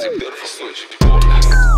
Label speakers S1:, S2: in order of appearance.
S1: Заперли сочек порно